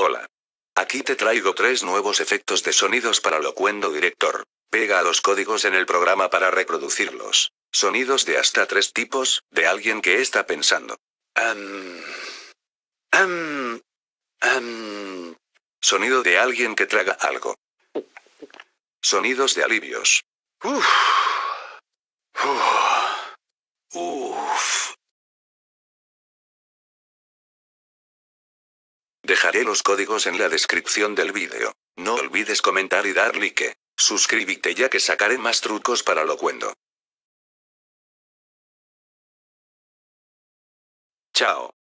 Hola. Aquí te traigo tres nuevos efectos de sonidos para Locuendo Director. Pega a los códigos en el programa para reproducirlos. Sonidos de hasta tres tipos, de alguien que está pensando. Am. Am. Sonido de alguien que traga algo. Sonidos de alivios. Uf. Uf. Dejaré los códigos en la descripción del vídeo. No olvides comentar y dar like. Suscríbete ya que sacaré más trucos para lo cuento. Chao.